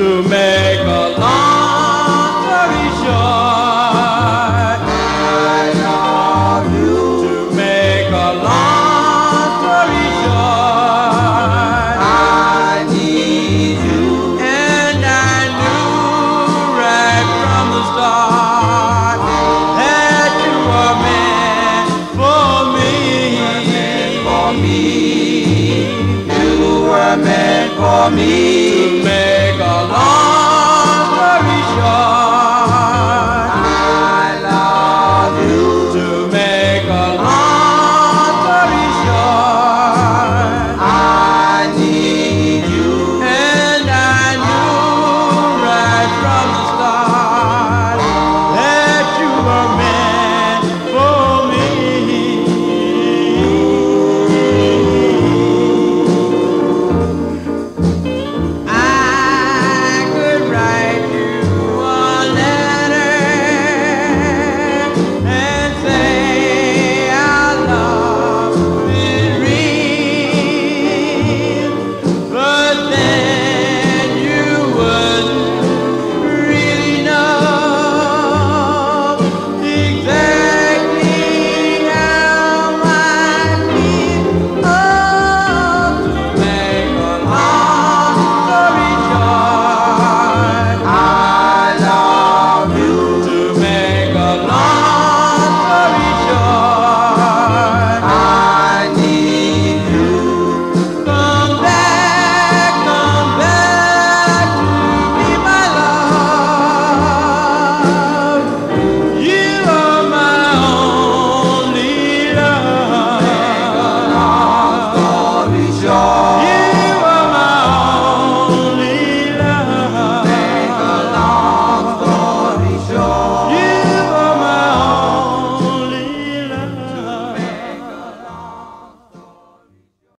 to make a long story short. I love you to make a long story short. I need you, and I knew right from the start that you were meant for me. You were meant for me. You were meant for me.